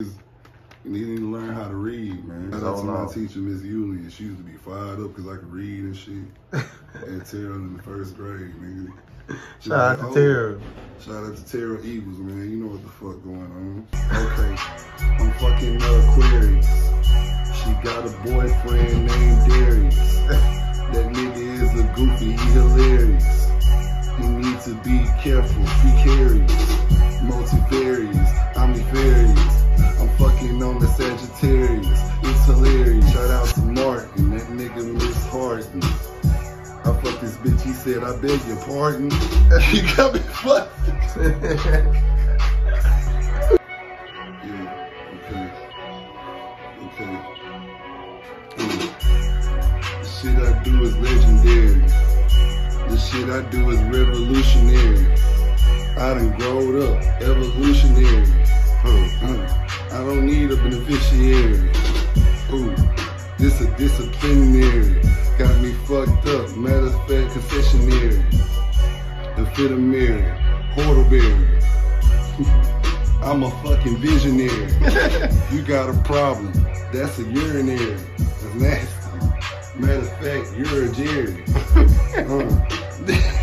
You need to learn how to read, man. Shout out to my teacher, Miss Yulia. She used to be fired up because I could read and shit. At Terrell in the first grade, nigga. Shout out to oh, Terrell. Shout out to Terrell Eagles, man. You know what the fuck going on. Okay, I'm fucking uh, Aquarius. She got a boyfriend named Darius. that nigga is a goofy, he hilarious. You need to be careful, precarious, multifarious, on the Sagittarius. It's hilarious. Shout out to Martin, that nigga Miss Harden. I fucked this bitch. He said, I beg your pardon. he got me fucked. yeah, okay. Okay. The shit I do is legendary. The shit I do is revolutionary. I done growed up, evolutionary. Beneficiary. Ooh, this a disciplinary. Got me fucked up. Matter of fact, concessionary. Amphetamine. Whortleberry. I'm a fucking visionary. you got a problem. That's a urinary. That's nasty. Matter of fact, you're a Jerry. Uh.